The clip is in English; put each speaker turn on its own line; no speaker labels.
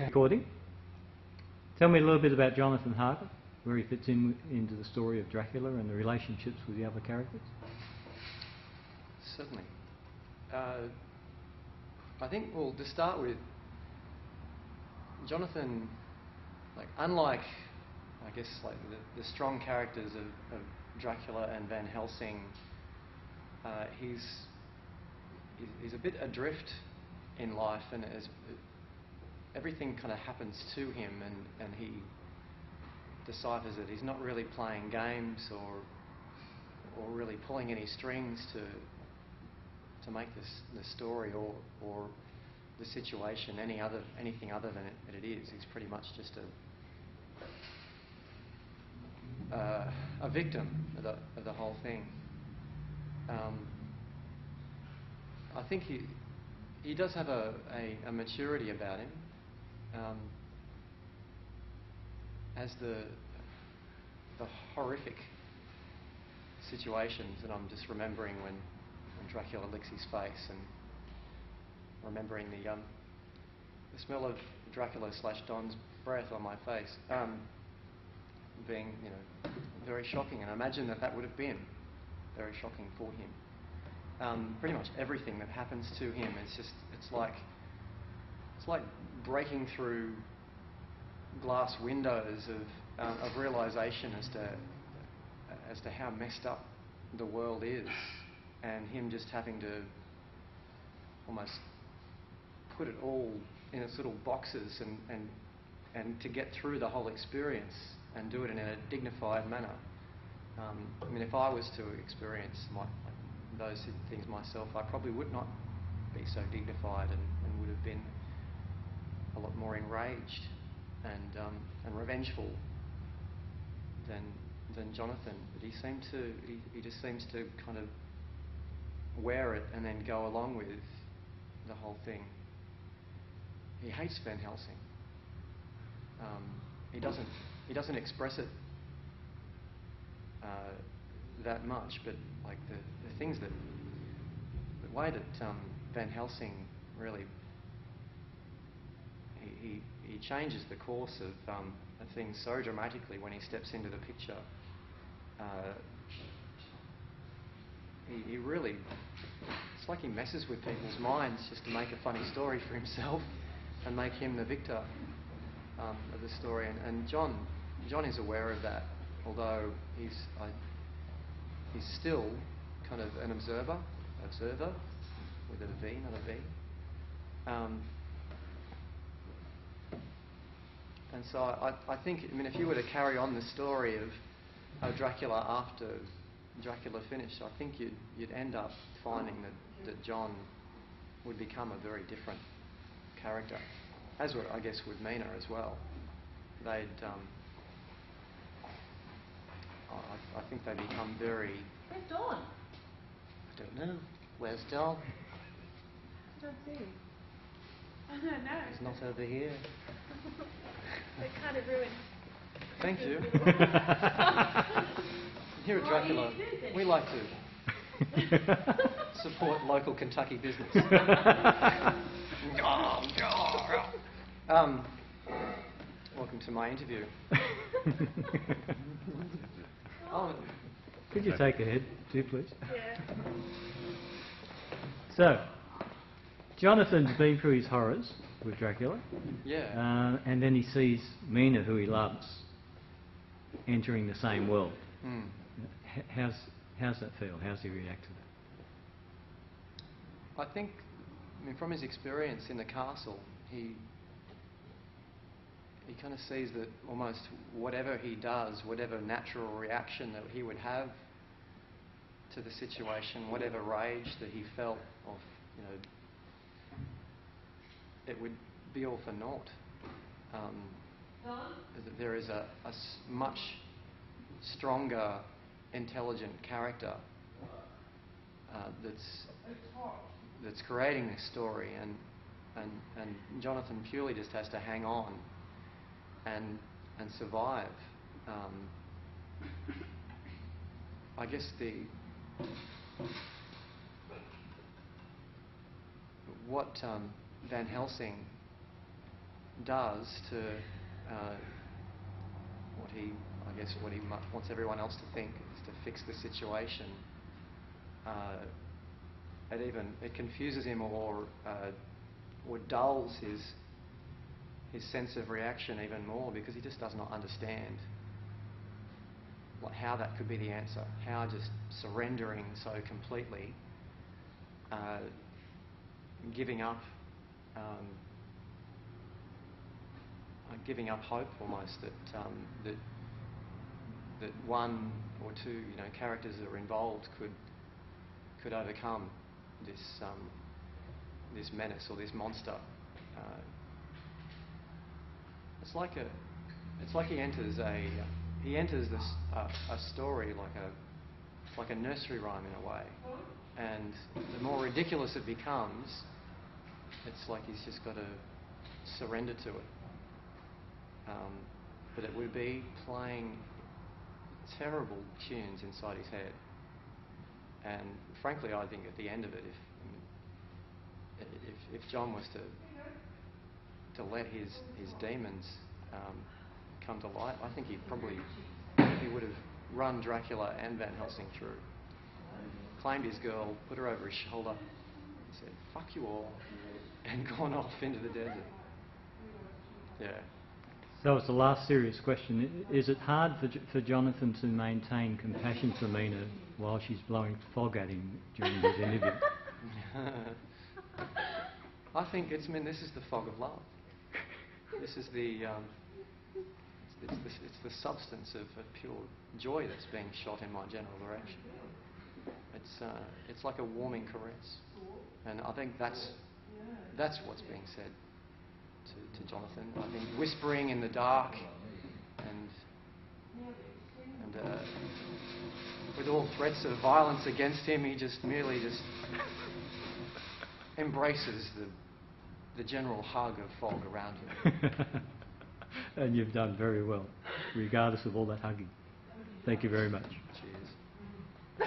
recording. Tell me a little bit about Jonathan Harker, where he fits in into the story of Dracula and the relationships with the other characters.
Certainly. Uh, I think, well, to start with, Jonathan, like, unlike, I guess, like the, the strong characters of, of, Dracula and Van Helsing, uh, he's, he's a bit adrift in life and as, everything kind of happens to him and, and he deciphers it. He's not really playing games or, or really pulling any strings to, to make this the story or, or the situation any other anything other than it, it is. He's pretty much just a uh, a victim of the, of the whole thing. Um, I think he he does have a, a, a maturity about him. Um, as the the horrific situations, and I'm just remembering when when Dracula licks his face and remembering the um, the smell of Dracula slash Don's breath on my face um, being you know very shocking, and I imagine that that would have been very shocking for him. Um, pretty much everything that happens to him is just it's like it's like breaking through glass windows of um, of realization as to as to how messed up the world is and him just having to almost put it all in its little boxes and, and, and to get through the whole experience and do it in a dignified manner. Um, I mean, if I was to experience my, those things myself, I probably would not be so dignified and, and would have been a lot more enraged and, um, and revengeful than, than Jonathan. But he seemed to, he, he just seems to kind of wear it and then go along with the whole thing. He hates Van Helsing. Um, he doesn't he doesn't express it uh, that much, but like the, the things that the way that um, Van Helsing really he, changes the course of, um, of things so dramatically when he steps into the picture. Uh, he, he really it's like he messes with people's minds just to make a funny story for himself and make him the victor um, of the story. And, and, John, John is aware of that, although he's I, he's still kind of an observer, observer with a V, not a V. Um, and so I, I think, I mean, if you were to carry on the story of, of Dracula after Dracula finished, I think you'd, you'd end up finding that that John would become a very different character, as would, I guess, with Mina as well. They'd, um, I, I, think they become very.
Where's Dawn?
I don't know. Where's Dawn?
I don't see. I don't
not over here.
they kind of ruined.
Thank you. Here at Dracula, we like to Support local Kentucky business. um, welcome to my interview.
oh, Could you take a head, too, please?
Yeah.
So, Jonathan's been through his horrors with Dracula.
Yeah.
Uh, and then he sees Mina, who he loves, entering the same world.
Mm.
How's How's that feel? How's he react to
that? I think, I mean, from his experience in the castle, he he kind of sees that almost whatever he does, whatever natural reaction that he would have to the situation, whatever rage that he felt of, you know, it would be all for naught. Um, there is a, a much stronger intelligent character uh, that's that's creating this story, and and and Jonathan purely just has to hang on and and survive. Um, I guess the what um, Van Helsing does to uh, what he, I guess, what he wants everyone else to think is to fix the situation. Uh, it even it confuses him or uh, or dulls his his sense of reaction even more because he just does not understand like how that could be the answer. How just surrendering so completely, uh, giving up, um, giving up hope almost that um, that that one or two you know characters that are involved could could overcome this um, this menace or this monster. Uh, it's like a it's like he enters a he enters this a story like a like a nursery rhyme in a way, and the more ridiculous it becomes, it's like he's just got to surrender to it. Um, but it would be playing terrible tunes inside his head. And frankly, I think at the end of it, if if, if John was to to let his his demons um, come to light, I think he probably he would have run Dracula and Van Helsing through, claimed his girl, put her over his shoulder, said "fuck you all," and gone off into the desert. Yeah.
So it's the last serious question. Is it hard for, J- for Jonathan to maintain compassion for Mina while she's blowing fog at him during his interview?
I think it's. I mean, this is the fog of love. This is the. Um, it's, it's, the, it's the substance of, of pure joy that's being shot in my general direction. It's. Uh, it's like a warming caress, and I think that's. That's what's being said to, to Jonathan. I think whispering in the dark, and and uh, with all threats of violence against him, he just merely just embraces the, the general hug of fog around him.
and you've done very well, regardless of all that hugging. Thank you very much.
Cheers.